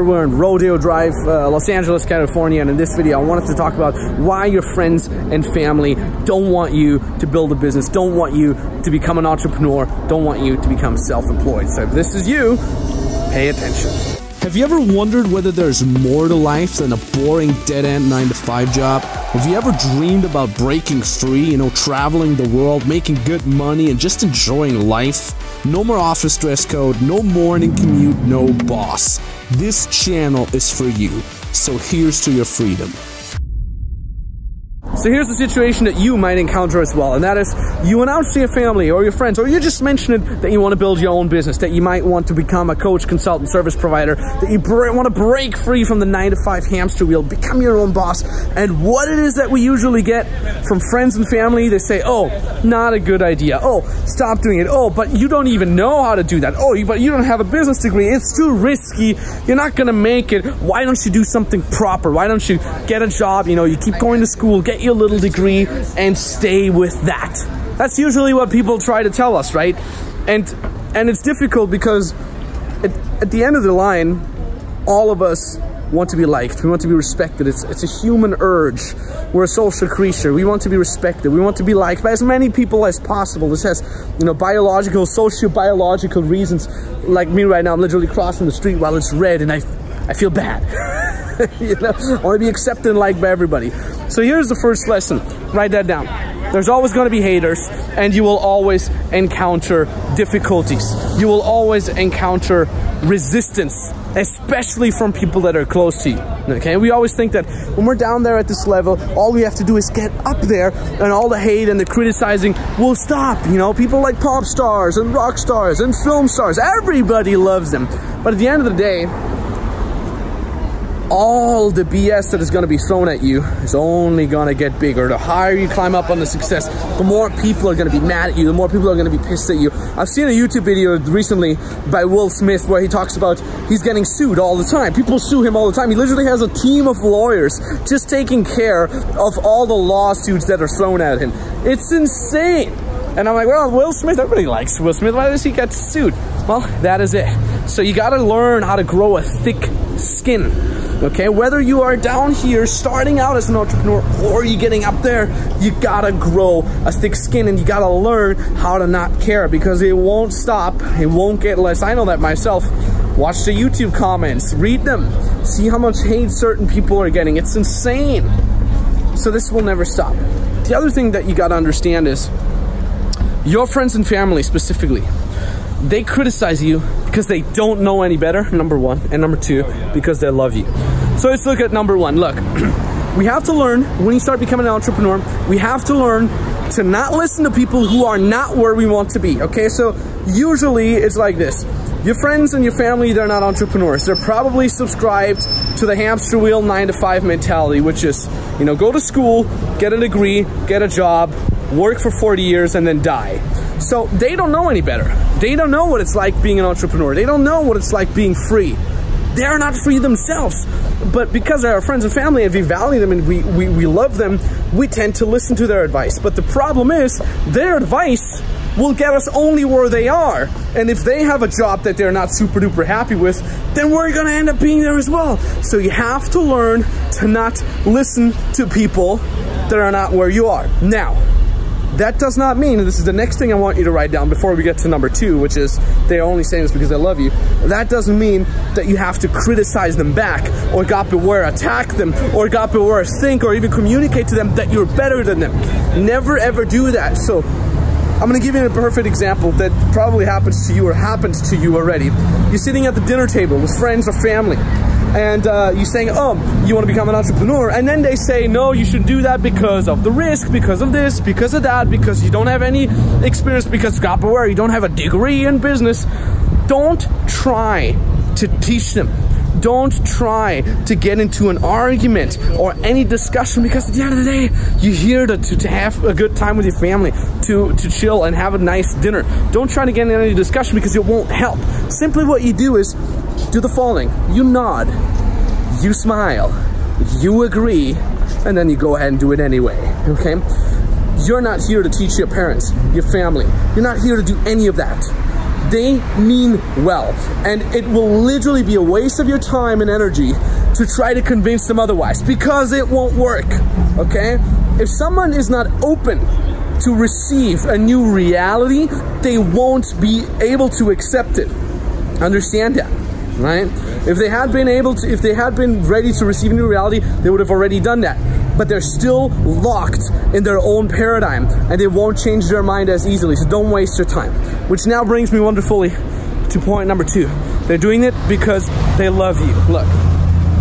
We're in Rodeo Drive, uh, Los Angeles, California, and in this video I wanted to talk about why your friends and family don't want you to build a business, don't want you to become an entrepreneur, don't want you to become self-employed. So if this is you, pay attention. Have you ever wondered whether there's more to life than a boring dead-end 9-to-5 job? Have you ever dreamed about breaking free, you know, traveling the world, making good money, and just enjoying life? No more office dress code, no morning commute, no boss. This channel is for you, so here's to your freedom. So here's the situation that you might encounter as well, and that is you announce to your family or your friends, or you just mentioned that you want to build your own business, that you might want to become a coach, consultant, service provider, that you want to break free from the nine to five hamster wheel, become your own boss. And what it is that we usually get from friends and family, they say, oh, not a good idea. Oh, stop doing it. Oh, but you don't even know how to do that. Oh, but you don't have a business degree. It's too risky. You're not going to make it. Why don't you do something proper? Why don't you get a job? You know, you keep going to school, get your little degree, and stay with that. That's usually what people try to tell us, right? And and it's difficult because at, at the end of the line, all of us want to be liked. We want to be respected. It's, it's a human urge. We're a social creature. We want to be respected. We want to be liked by as many people as possible. This has, you know, biological, socio-biological reasons. Like me right now, I'm literally crossing the street while it's red and I, I feel bad. you know, to be accepted and liked by everybody. So here's the first lesson. Write that down. There's always going to be haters and you will always encounter difficulties. You will always encounter resistance, especially from people that are close to you. Okay, we always think that when we're down there at this level, all we have to do is get up there and all the hate and the criticizing will stop. You know, people like pop stars and rock stars and film stars, everybody loves them. But at the end of the day, all the BS that is going to be thrown at you is only going to get bigger. The higher you climb up on the success, the more people are going to be mad at you, the more people are going to be pissed at you. I've seen a YouTube video recently by Will Smith where he talks about he's getting sued all the time. People sue him all the time. He literally has a team of lawyers just taking care of all the lawsuits that are thrown at him. It's insane. And I'm like, well, Will Smith, everybody likes Will Smith. Why does he get sued? Well, that is it. So you got to learn how to grow a thick skin okay? Whether you are down here starting out as an entrepreneur or you getting up there, you gotta grow a thick skin and you gotta learn how to not care because it won't stop, it won't get less. I know that myself. Watch the YouTube comments, read them, see how much hate certain people are getting. It's insane. So this will never stop. The other thing that you gotta understand is your friends and family specifically, they criticize you because they don't know any better, number one, and number two, because they love you. So let's look at number one. Look, we have to learn when you start becoming an entrepreneur, we have to learn to not listen to people who are not where we want to be, okay? So usually it's like this. Your friends and your family, they're not entrepreneurs. They're probably subscribed to the hamster wheel nine to five mentality, which is, you know, go to school, get a degree, get a job, work for 40 years, and then die. So they don't know any better. They don't know what it's like being an entrepreneur. They don't know what it's like being free. They're not free themselves. But because they're our friends and family and we value them and we, we, we love them, we tend to listen to their advice. But the problem is, their advice will get us only where they are. And if they have a job that they're not super duper happy with, then we're gonna end up being there as well. So you have to learn to not listen to people that are not where you are. Now, that does not mean, and this is the next thing I want you to write down before we get to number two, which is they're only saying this because they love you. That doesn't mean that you have to criticize them back or God beware attack them or God beware think or even communicate to them that you're better than them. Never ever do that. So I'm gonna give you a perfect example that probably happens to you or happens to you already. You're sitting at the dinner table with friends or family and uh, you saying, oh, you want to become an entrepreneur, and then they say, no, you should do that because of the risk, because of this, because of that, because you don't have any experience, because God beware, you don't have a degree in business. Don't try to teach them. Don't try to get into an argument or any discussion because at the end of the day, you're here to, to, to have a good time with your family, to, to chill and have a nice dinner. Don't try to get into any discussion because it won't help. Simply what you do is do the following. You nod, you smile, you agree, and then you go ahead and do it anyway, okay? You're not here to teach your parents, your family. You're not here to do any of that. they mean well. And it will literally be a waste of your time and energy to try to convince them otherwise because it won't work, okay? If someone is not open to receive a new reality, they won't be able to accept it. Understand that, right? If they had been able to, if they had been ready to receive a new reality, they would have already done that. But they're still locked in their own paradigm and they won't change their mind as easily. So don't waste your time. Which now brings me wonderfully to point number two. They're doing it because they love you. Look,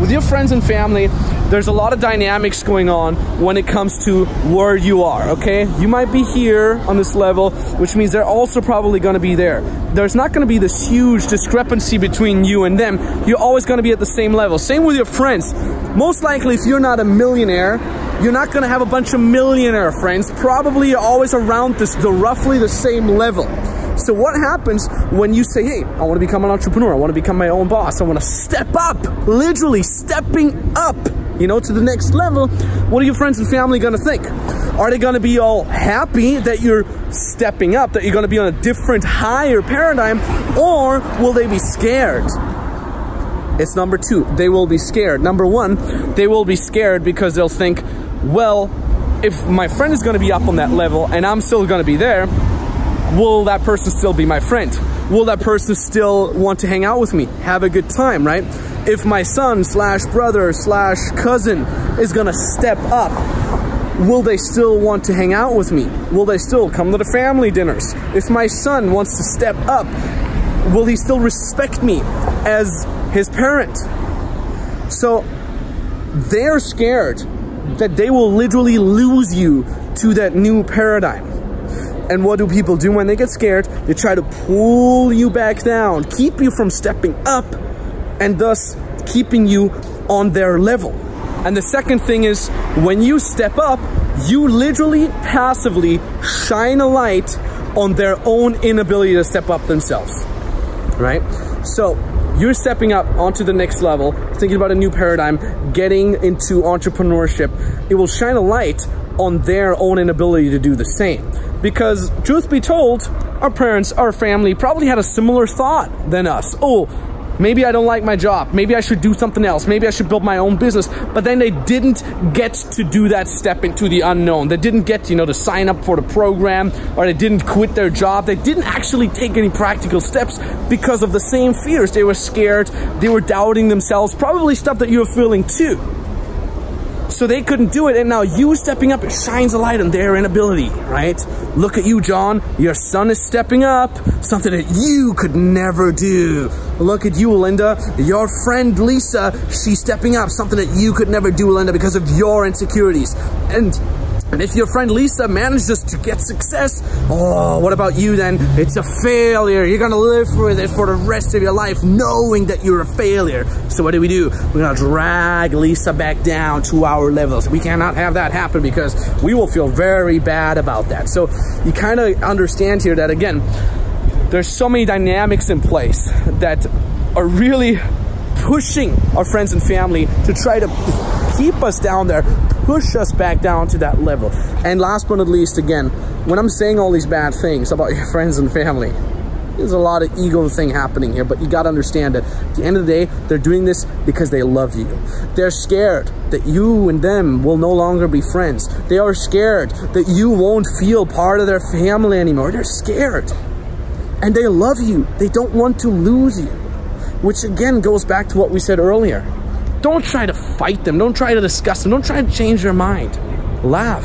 with your friends and family, there's a lot of dynamics going on when it comes to where you are, okay? You might be here on this level, which means they're also probably gonna be there. There's not gonna be this huge discrepancy between you and them. You're always gonna be at the same level. Same with your friends. Most likely, if you're not a millionaire, you're not gonna have a bunch of millionaire friends. Probably you're always around this, the roughly the same level. So what happens when you say, hey, I want to become an entrepreneur. I want to become my own boss. I want to step up, literally stepping up, you know, to the next level. What are your friends and family going to think? Are they going to be all happy that you're stepping up, that you're going to be on a different, higher paradigm, or will they be scared? It's number two. They will be scared. Number one, they will be scared because they'll think, well, if my friend is to be up on that level and I'm still to be there, will that person still be my friend? Will that person still want to hang out with me? Have a good time, right? If my son slash brother slash cousin is gonna step up, will they still want to hang out with me? Will they still come to the family dinners? If my son wants to step up, will he still respect me as his parent? So they're scared that they will literally lose you to that new paradigm. And what do people do when they get scared? They try to pull you back down, keep you from stepping up, and thus keeping you on their level. And the second thing is, when you step up, you literally passively shine a light on their own inability to step up themselves, right? So you're stepping up onto the next level, thinking about a new paradigm, getting into entrepreneurship. It will shine a light on their own inability to do the same. Because, truth be told, our parents, our family probably had a similar thought than us. Oh, maybe I don't like my job. Maybe I should do something else. Maybe I should build my own business. But then they didn't get to do that step into the unknown. They didn't get, you know, to sign up for the program or they didn't quit their job. They didn't actually take any practical steps because of the same fears. They were scared. They were doubting themselves. Probably stuff that you're feeling too so they couldn't do it and now you stepping up it shines a light on their inability right? Look at you john. Your son is stepping up. Something that you could never do. Look at you linda. Your friend lisa she's stepping up. Something that you could never do linda because of your insecurities. And and if your friend Lisa manages to get success, oh, what about you then? It's a failure. You're gonna live with it for the rest of your life knowing that you're a failure. So what do we do? We're gonna drag Lisa back down to our levels. We cannot have that happen because we will feel very bad about that. So you kind of understand here that again, there's so many dynamics in place that are really pushing our friends and family to try to keep us down there, push us back down to that level. And last but not least, again, when I'm saying all these bad things about your friends and family, there's a lot of ego thing happening here, but you gotta understand that at the end of the day, they're doing this because they love you. They're scared that you and them will no longer be friends. They are scared that you won't feel part of their family anymore. They're scared. And they love you. They don't want to lose you. Which again goes back to what we said earlier. Don't try to fight them. Don't try to discuss them. Don't try to change their mind. Laugh,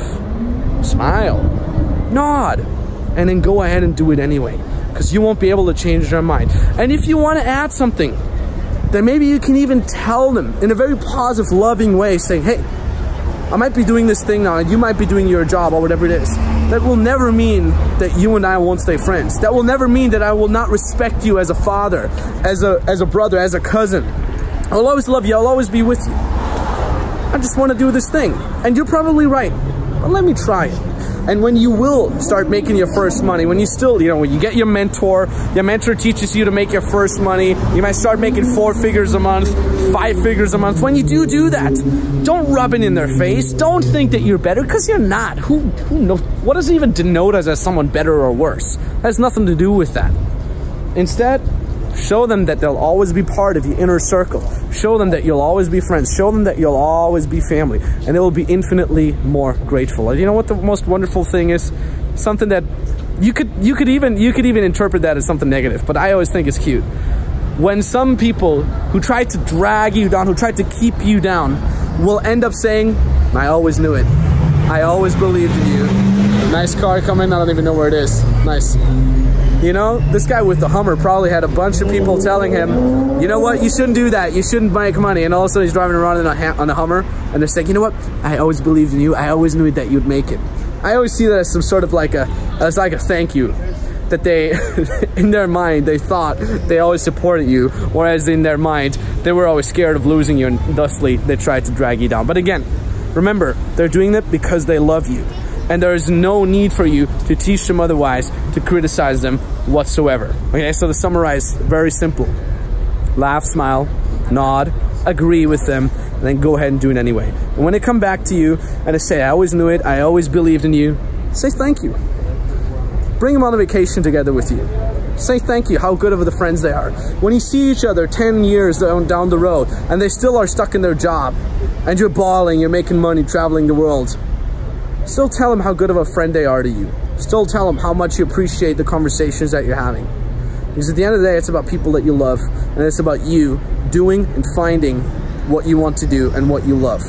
smile, nod, and then go ahead and do it anyway. Because you won't be able to change their mind. And if you want to add something, then maybe you can even tell them in a very positive, loving way, saying, hey, I might be doing this thing now, and you might be doing your job or whatever it is. That will never mean that you and I won't stay friends. That will never mean that I will not respect you as a father, as a as a brother, as a cousin, I'll always love you. I'll always be with you. I just want to do this thing. And you're probably right. But let me try it. And when you will start making your first money, when you still, you know, when you get your mentor, your mentor teaches you to make your first money, you might start making four figures a month, five figures a month. When you do do that, don't rub it in their face. Don't think that you're better because you're not. Who, who knows? What does it even denote as, as someone better or worse? That has nothing to do with that. Instead, show them that they'll always be part of your inner circle. Show them that you'll always be friends. Show them that you'll always be family. And they will be infinitely more grateful. You know what the most wonderful thing is? Something that you could you could even you could even interpret that as something negative, but I always think it's cute. When some people who try to drag you down, who try to keep you down, will end up saying, I always knew it. I always believed in you. Nice car coming, I don't even know where it is. Nice. You know, this guy with the Hummer probably had a bunch of people telling him, you know what, you shouldn't do that, you shouldn't make money. And all of a sudden he's driving around a, on a Hummer and they're saying, you know what, I always believed in you, I always knew that you'd make it. I always see that as some sort of like a, as like a thank you that they, in their mind, they thought they always supported you, whereas in their mind, they were always scared of losing you and thusly they tried to drag you down. But again, remember, they're doing that because they love you and there is no need for you to teach them otherwise, to criticize them whatsoever. Okay, so to summarize, very simple. Laugh, smile, nod, agree with them, and then go ahead and do it anyway. And when they come back to you and they say, I always knew it, I always believed in you, say thank you. Bring them on a vacation together with you. Say thank you, how good of the friends they are. When you see each other 10 years down, the road and they still are stuck in their job and you're balling, you're making money, traveling the world, still tell them how good of a friend they are to you. Still tell them how much you appreciate the conversations that you're having. Because at the end of the day, it's about people that you love, and it's about you doing and finding what you want to do and what you love.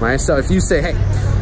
Right? So if you say, hey,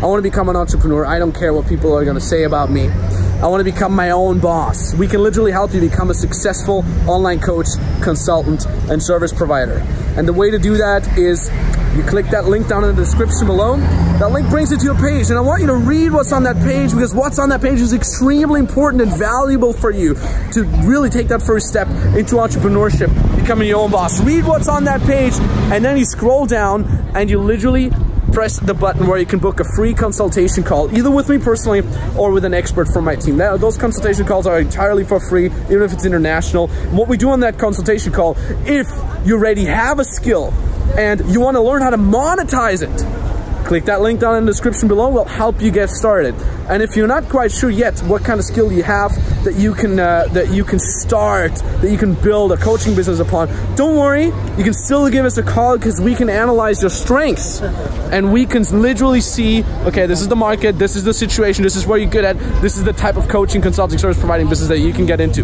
I want to become an entrepreneur, I don't care what people are going to say about me. I want to become my own boss. We can literally help you become a successful online coach, consultant, and service provider. And the way to do that is you click that link down in the description below. That link brings you to a page, and I want you to read what's on that page because what's on that page is extremely important and valuable for you to really take that first step into entrepreneurship, becoming your own boss. Read what's on that page, and then you scroll down and you literally press the button where you can book a free consultation call, either with me personally or with an expert from my team. Now, those consultation calls are entirely for free, even if it's international. What we do on that consultation call, if you already have a skill and you want to learn how to monetize it, click that link down in the description below. We'll help you get started. And if you're not quite sure yet what kind of skill you have that you can uh, that you can start, that you can build a coaching business upon, don't worry. You can still give us a call because we can analyze your strengths, and we can literally see, okay, this is the market, this is the situation, this is where you're good at, this is the type of coaching, consulting, service providing business that you can get into.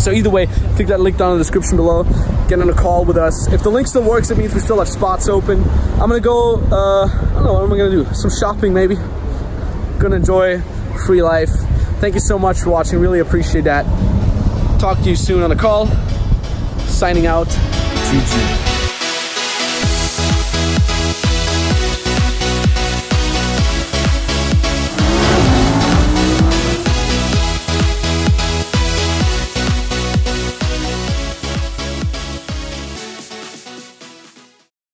So either way, click that link down in the description below. Get on a call with us. If the link still works, it means we still have spots open. I'm gonna go, uh, I don't know, what am I gonna do? Some shopping maybe. Gonna enjoy free life. Thank you so much for watching, really appreciate that. Talk to you soon on a call. Signing out, GG.